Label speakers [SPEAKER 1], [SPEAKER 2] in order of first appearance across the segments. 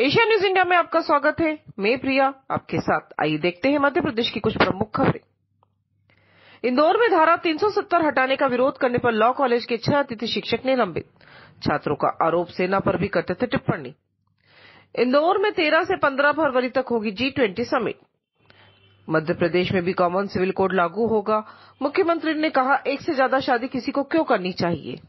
[SPEAKER 1] Asia news India में आपका स्वागत है। मैं प्रिया, आपके साथ आइए देखते हैं मध्य प्रदेश की कुछ प्रमुख खबरें। इंदौर में धारा 370 हटाने का विरोध करने पर लॉ कॉलेज के छह अतिथि शिक्षक निलंबित। छात्रों का आरोप सेना पर भी करते थे टिप्पणी। इंदौर में 13 से 15 फरवरी तक होगी G twenty summit Madhya Pradesh में भी कॉमन सिविल कोड लागू होगा। मुख्यमंत्री ने कहा, एक से ज़्यादा शादी किसी को क्यों करनी चाहिए?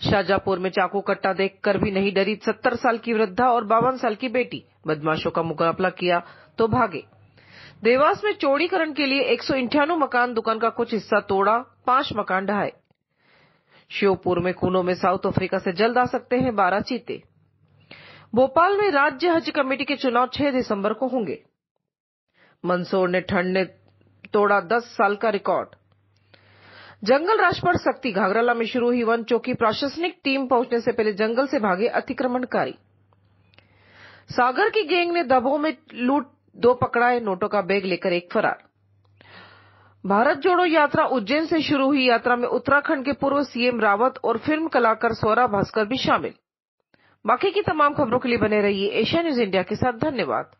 [SPEAKER 1] शाहजहापुर में चाकू कट्टा देखकर भी नहीं डरी सत्तर साल की वृद्धा और बावन साल की बेटी। बदमाशों का मुकाबला किया तो भागे। देवास में चौड़ीकरण के लिए एक मकान दुकान का कुछ हिस्सा तोड़ा, पाँच मकान ढहाए। श्योपुर में खूनों में साउथ अफ्रीका से जल्द आ सकते हैं बारह चीते। भोपाल में राज्य हज कमेटी के चुनाव 6 दिसंबर को होंगे। मंदसौर ने ठंड ने तोड़ा 10 साल का रिकॉर्ड। जंगल राज पर सख्ती। घाघराला में शुरू हुई वन चौकी। प्रशासनिक टीम पहुँचने से पहले जंगल से भागे अतिक्रमणकारी। सागर की गैंग ने दबों में लूट दो पकड़ाए, नोटों का बैग लेकर एक फरार। भारत जोड़ो यात्रा उज्जैन से शुरू हुई यात्रा में उत्तराखंड के पूर्व सीएम रावत और फ़िल्म कलाकार स्वरा भास्कर भी शामिल। बाकी की तमाम खबरों के लिए बने रहिए एशिया न्यूज़ इंडिया के साथ। धन्यवाद।